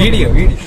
video video